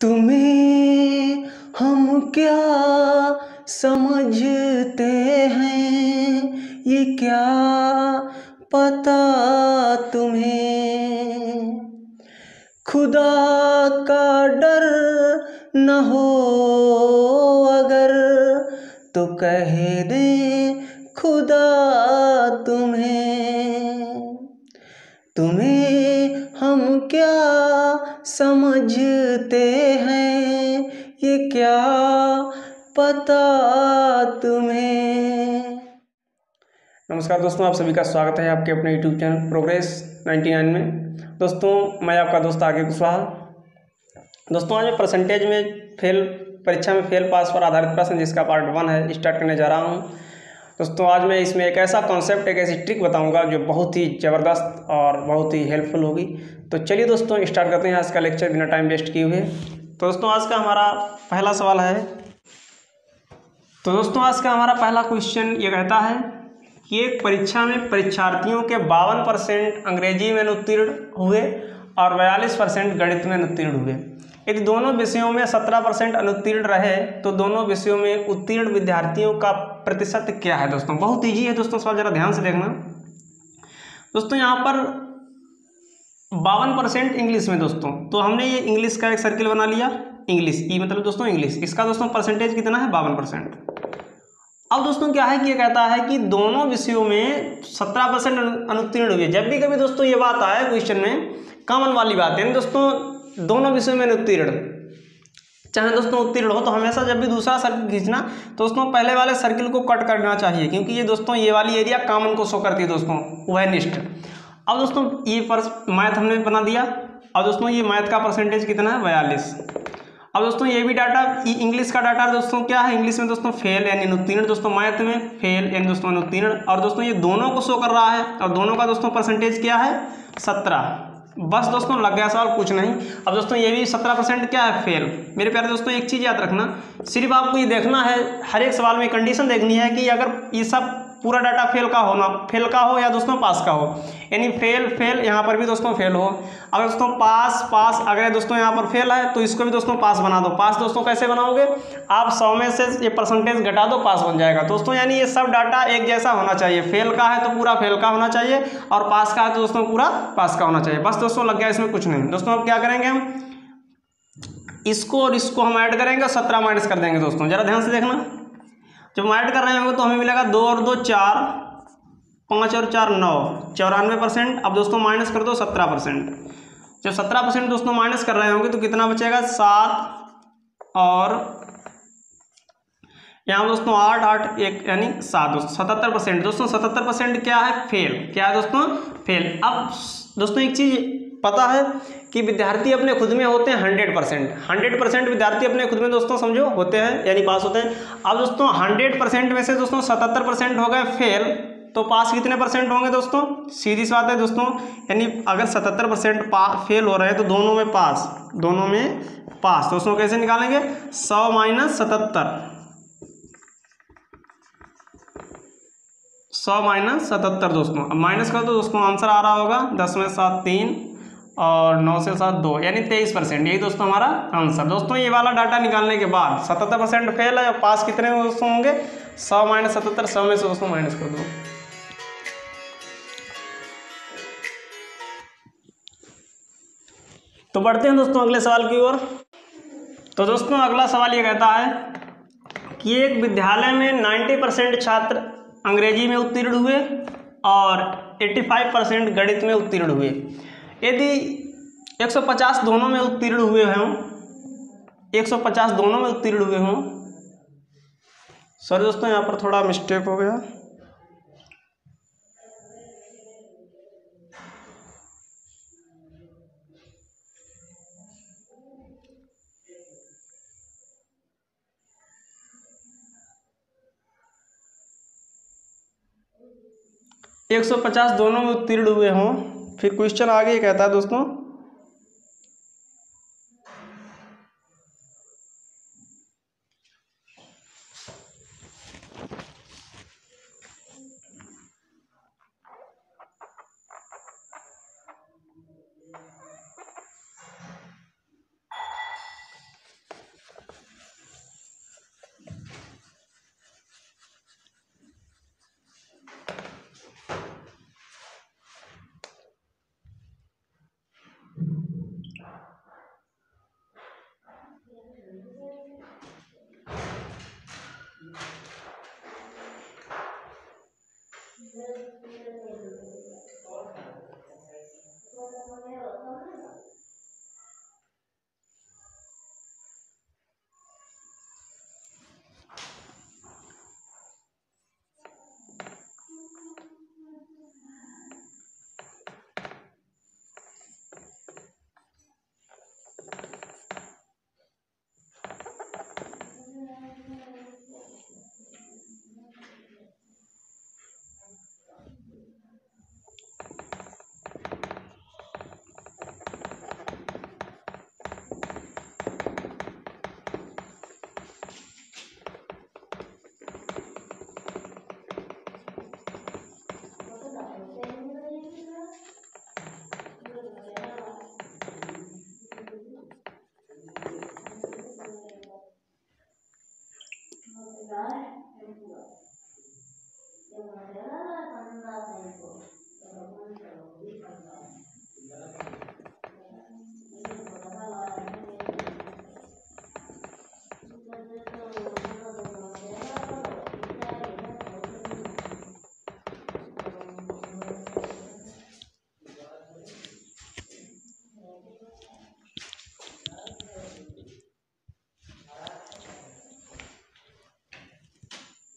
तुम्हें हम क्या समझते हैं? ये क्या पता तुम्हें? खुदा का डर न हो अगर तो कह दे खुदा तुम्हें। समझते हैं। ये क्या पता तुम्हें? नमस्कार दोस्तों, आप सभी का स्वागत है आपके अपने यूट्यूब चैनल प्रोग्रेस 99 में। दोस्तों, मैं आपका दोस्त आगे कुशवाहा। दोस्तों, आज मैं परसेंटेज में फेल परीक्षा में फेल पास पर आधारित प्रश्न जिसका पार्ट वन है स्टार्ट करने जा रहा हूँ। दोस्तों, आज मैं इसमें एक ऐसा कॉन्सेप्ट एक ऐसी ट्रिक बताऊँगा जो बहुत ही ज़बरदस्त और बहुत ही हेल्पफुल होगी। तो चलिए दोस्तों स्टार्ट करते हैं। आज का लेक्चर बिना टाइम वेस्ट किए हुए। तो दोस्तों, आज का हमारा पहला सवाल है। तो दोस्तों, आज का हमारा पहला क्वेश्चन ये कहता है कि एक परीक्षा में परीक्षार्थियों के बावन परसेंट अंग्रेज़ी में उत्तीर्ण हुए और बयालीस परसेंट गणित में उत्तीर्ण हुए। यदि दोनों विषयों में सत्रह परसेंट अनुत्तीर्ण रहे तो दोनों विषयों में उत्तीर्ण विद्यार्थियों का प्रतिशत क्या है दोस्तों? बहुत ईजी है दोस्तों सवाल, जरा ध्यान से देखना। दोस्तों, यहाँ पर बावन परसेंट इंग्लिश में दोस्तों। तो हमने ये इंग्लिश का एक सर्किल बना लिया। इंग्लिश ई मतलब दोस्तों इंग्लिश। इसका दोस्तों परसेंटेज कितना है? बावन परसेंट। अब दोस्तों क्या है कि ये कहता है कि दोनों विषयों में सत्रह परसेंट अनुत्तीर्ण हुए। जब भी कभी दोस्तों ये बात आए क्वेश्चन में कॉमन वाली बात है। दोस्तों दोनों विषयों में उत्तीर्ण। चाहे दोस्तों उत्तीर्ण हो तो हमेशा जब भी दूसरा सर्किल खींचना तो दोस्तों पहले वाले सर्किल को कट करना चाहिए, क्योंकि ये दोस्तों ये वाली एरिया कॉमन को शो करती है दोस्तों वह निष्ठ अब दोस्तों, ये फ़र्स्ट मैथ हमने बना दिया। अब दोस्तों, ये मैथ का परसेंटेज कितना है? बयालीस। अब दोस्तों, ये भी डाटा इंग्लिश का डाटा दोस्तों क्या है? इंग्लिश में दोस्तों फेल यानी अनुत्तीर्ण दोस्तों मैथ में फेल यानी दोस्तों अनुत्तीर्ण और दोस्तों, ये दोनों को शो कर रहा है, और दोनों का दोस्तों परसेंटेज क्या है? सत्रह। बस दोस्तों लग गया सवाल, कुछ नहीं। अब दोस्तों ये भी सत्रह परसेंट क्या है? फेल। मेरे प्यारे दोस्तों, एक चीज़ याद रखना। सिर्फ़ आपको ये देखना है, हर एक सवाल में कंडीशन देखनी है कि अगर ये सब पूरा डाटा फेल का होना फेल का हो या दोस्तों पास का हो। यानी फेल फेल यहाँ पर भी दोस्तों फेल हो। अगर दोस्तों पास पास अगर दोस्तों यहाँ पर फेल है तो इसको भी दोस्तों पास बना दो। पास दोस्तों कैसे बनाओगे? आप सौ में से ये परसेंटेज घटा दो पास बन जाएगा। दोस्तों, यानी ये सब डाटा एक जैसा होना चाहिए। फेल का है तो पूरा फेल का होना चाहिए और पास का है तो दोस्तों पूरा पास का होना चाहिए। बस दोस्तों, लग गया इसमें कुछ नहीं। दोस्तों, अब क्या करेंगे हम? इसको और इसको हम ऐड करेंगे, सत्रह माइनस कर देंगे दोस्तों। जरा ध्यान से देखना। जब ऐड कर रहे होंगे तो हमें मिलेगा दो और दो चार, पाँच और चार नौ। चौरानवे परसेंट अब दोस्तों माइनस कर दो सत्रह परसेंट जब सत्रह परसेंट दोस्तों माइनस कर रहे होंगे तो कितना बचेगा? सात और यहाँ दोस्तों आठ आठ, एक, यानी सात। दोस्तों, सतहत्तर परसेंट दोस्तों, सतहत्तर परसेंट क्या है? फेल क्या है दोस्तों? फेल अब दोस्तों एक चीज़ पता है कि विद्यार्थी अपने खुद में होते हैं हंड्रेड परसेंट। हंड्रेड परसेंट विद्यार्थी अपने खुद में दोस्तों, समझो, होते हैं, यानी पास होते हैं। अब दोस्तों, हंड्रेड परसेंट में से दोस्तों सतहत्तर परसेंट हो गए, फेल। तो पास कितने परसेंट होंगे दोस्तों? सीधी सी बात है दोस्तों, यानी अगर सतहत्तर परसेंट फेल हो रहे हैं तो दोनों में पास, दोनों में पास। दोस्तों कैसे निकालेंगे? सौ माइनस सतहत्तर। सौ माइनस सतहत्तर दोस्तों। अब माइनस कर दो, दोस्तों, आंसर आ रहा होगा, दस में सात, तीन। और नौ से सात दो, यानी तेईस परसेंट। यही दोस्तों हमारा आंसर। दोस्तों, ये वाला डाटा निकालने के बाद सतहत्तर परसेंट फेल है और पास कितने दोस्तों होंगे? सौ माइनस सतहत्तर, सौ में से दोस्तों माइनस कर दो। तो बढ़ते हैं दोस्तों अगले सवाल की ओर। तो दोस्तों, अगला सवाल ये कहता है कि एक विद्यालय में 90 परसेंट छात्र अंग्रेज़ी में उत्तीर्ण हुए और 85 परसेंट गणित में उत्तीर्ण हुए। यदि 150 दोनों में उत्तीर्ण हुए हों 150 दोनों में उत्तीर्ण हुए हों, सर दोस्तों, यहाँ पर थोड़ा मिस्टेक हो गया। एक सौ पचास दोनों में उत्तीर्ण हुए हों फिर क्वेश्चन आगे कहता है दोस्तों।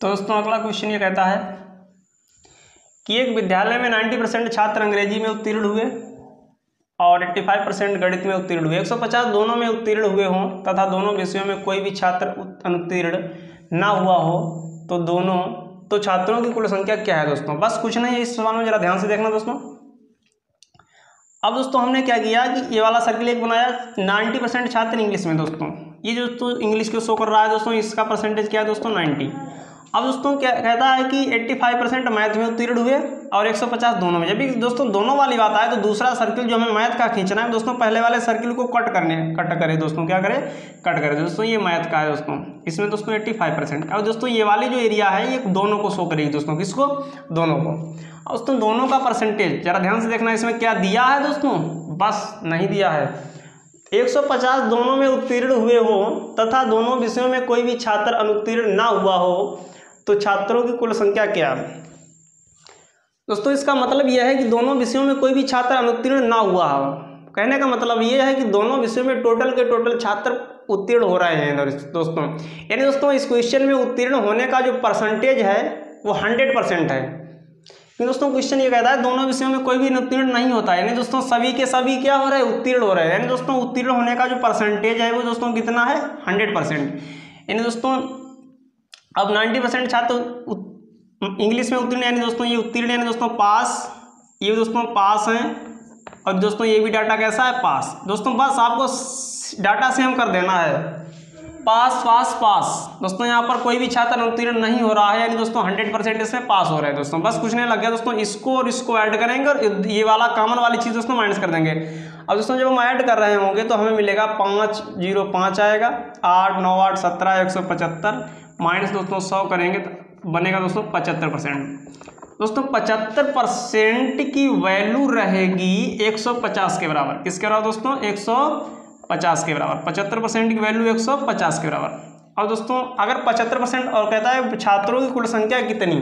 तो दोस्तों, अगला क्वेश्चन ये कहता है कि एक विद्यालय में 90 परसेंट छात्र अंग्रेज़ी में उत्तीर्ण हुए और 85 परसेंट गणित में उत्तीर्ण हुए। 150 दोनों में उत्तीर्ण हुए हों तथा दोनों विषयों में कोई भी छात्र अनुत्तीर्ण ना हुआ हो तो दोनों तो छात्रों की कुल संख्या क्या है दोस्तों? बस कुछ नहीं, इस सवाल में जरा ध्यान से देखना दोस्तों। अब दोस्तों, हमने क्या किया कि ये वाला सर्किल एक बनाया 90 परसेंट छात्र इंग्लिश में दोस्तों। ये जो दोस्तों इंग्लिश के शो कर रहा है दोस्तों, इसका परसेंटेज क्या है दोस्तों? 90 अब दोस्तों क्या कहता है कि 85 परसेंट मैथ में उत्तीर्ण हुए और 150 दोनों में। जब भी दोस्तों दोनों वाली बात आए तो दूसरा सर्किल जो हमें मैथ का खींचना है, दोस्तों पहले वाले सर्किल को कट करने कट करें दोस्तों, क्या करें? कट करें। दोस्तों, ये मैथ का है दोस्तों। इसमें दोस्तों 85 परसेंट और दोस्तों, ये वाली जो एरिया है, ये दोनों को शो करेगी दोस्तों, किसको? दोनों को। दोस्तों, दोनों का परसेंटेज जरा ध्यान से देखना, इसमें क्या दिया है दोस्तों? बस, नहीं दिया है। 150 दोनों में उत्तीर्ण हुए हो तथा दोनों विषयों में कोई भी छात्र अनुत्तीर्ण ना हुआ हो तो छात्रों की कुल संख्या क्या? दोस्तों, इसका मतलब यह है कि दोनों विषयों में कोई भी छात्र अनुत्तीर्ण ना हुआ हो। कहने का मतलब यह है कि दोनों विषयों में टोटल के टोटल छात्र उत्तीर्ण हो रहे हैं, दोस्तों यानी दोस्तों, इस क्वेश्चन में उत्तीर्ण होने का जो परसेंटेज है, वो हंड्रेड परसेंट है। क्योंकि दोस्तों क्वेश्चन ये कहता है, दोनों विषयों में कोई भी उत्तीर्ण नहीं होता। है यानी दोस्तों सभी के सभी क्या हो रहे हैं? उत्तीर्ण हो रहे हैं। यानी दोस्तों उत्तीर्ण होने का जो परसेंटेज है वो दोस्तों कितना है? हंड्रेड परसेंट यानी दोस्तों, अब 90 परसेंट छात्र इंग्लिश में उत्तीर्ण यानी दोस्तों ये उत्तीर्ण यानी दोस्तों पास ये दोस्तों पास हैं। और दोस्तों ये भी डाटा कैसा है? पास दोस्तों बस आपको डाटा सेम कर देना है। पास पास पास। दोस्तों, यहाँ पर कोई भी छात्र उत्तीर्ण नहीं हो रहा है, यानी दोस्तों हंड्रेड परसेंट इसमें पास हो रहे हैं दोस्तों। बस कुछ नहीं लग गया दोस्तों, इसको और इसको ऐड करेंगे और ये वाला कॉमन वाली चीज़ दोस्तों माइनस कर देंगे। अब दोस्तों, जब हम ऐड कर रहे होंगे तो हमें मिलेगा पाँच, ज़ीरो, पाँच आएगा। आठ, नौ, आठ, सत्रह, एक सौ पचहत्तर। माइनस दोस्तों, सौ करेंगे तो बनेगा दोस्तों पचहत्तर परसेंट दोस्तों, पचहत्तर परसेंट की वैल्यू रहेगी एक सौ पचास के बराबर। किसके बराबर दोस्तों? एक सौ पचास के बराबर, पचहत्तर परसेंट की वैल्यू एक सौ पचास के बराबर। और दोस्तों, अगर पचहत्तर परसेंट और कहता है छात्रों की कुल संख्या कितनी?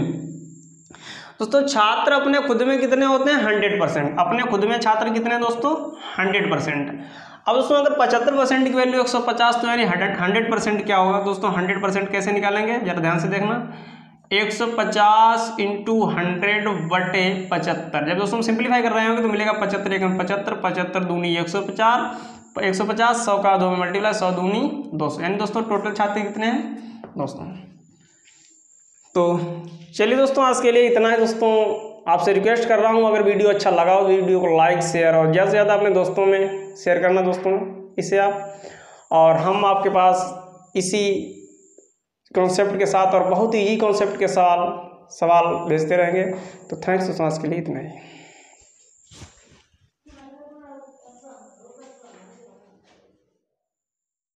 दोस्तों, छात्र अपने खुद में कितने होते हैं? हंड्रेड परसेंट अपने खुद में छात्र कितने दोस्तों? हंड्रेड परसेंट अब दोस्तों, अगर पचहत्तर परसेंट की वैल्यू एक सौ पचास तो यानी हंड्रेड परसेंट क्या होगा दोस्तों? हंड्रेड परसेंट कैसे निकालेंगे? जरा ध्यान से देखना। एक सौ पचास इंटू हंड्रेड बटे पचहत्तर। जब दोस्तों सिंप्लीफाई कर रहे होंगे तो मिलेगा पचहत्तर एक पचहत्तर पचहत्तर दूनी एक सौ पचास। एक सौ पचास, सौ का दो में मल्टीप्लाई सौ दूनी, दो सौ। यानी दोस्तों टोटल छात्र कितने हैं? दोस्तों। तो चलिए दोस्तों, आज के लिए इतना है दोस्तों। आपसे रिक्वेस्ट कर रहा हूँ, अगर वीडियो अच्छा लगा हो तो वीडियो को लाइक शेयर और ज़्यादा से ज़्यादा अपने दोस्तों में शेयर करना दोस्तों, इसे आप। और हम आपके पास इसी कॉन्सेप्ट के साथ और बहुत ही कॉन्सेप्ट के साथ सवाल भेजते रहेंगे। तो थैंक्स दोस्तों, आज के लिए इतना ही।